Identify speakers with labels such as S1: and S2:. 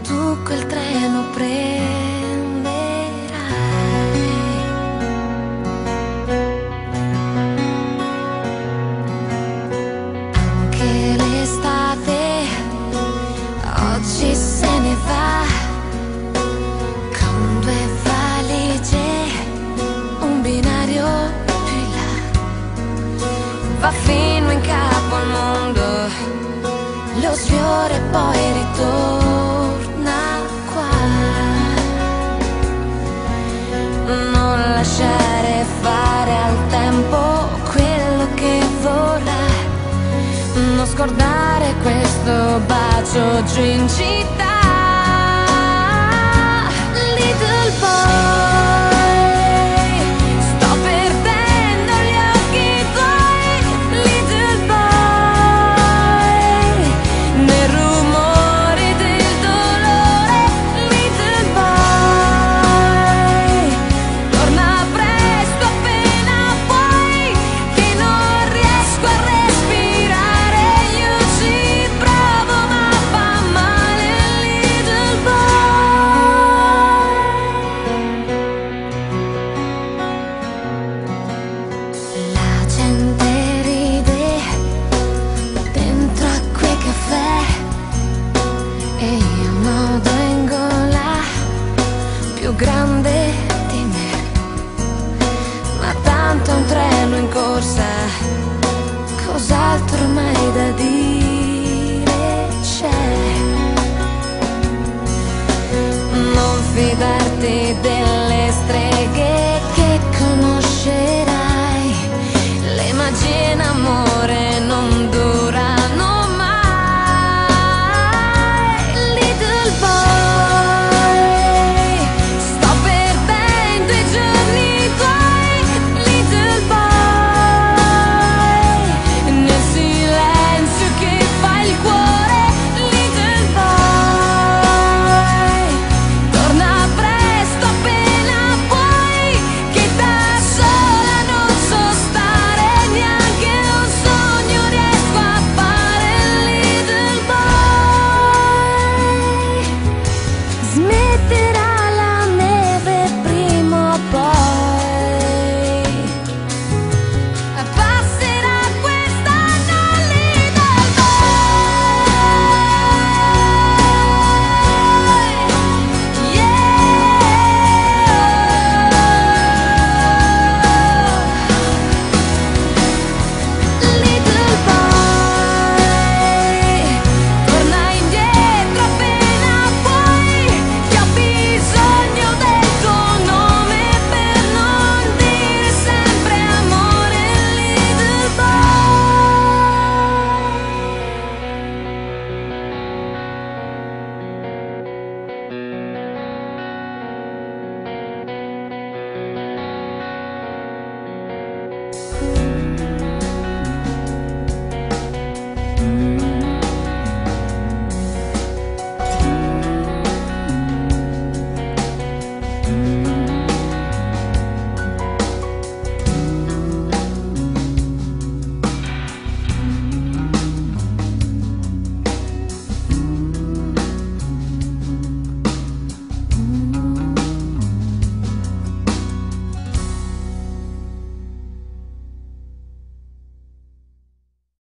S1: tu quel treno prenderai. Anche l'estate oggi se ne va con due valigie, un binario più in. Va fino in capo al mondo, lo sfiora e poi ritorna lasciare fare al tempo quello che vorrà. Non scordare questo bacio giù in città. olvidarte del estrés.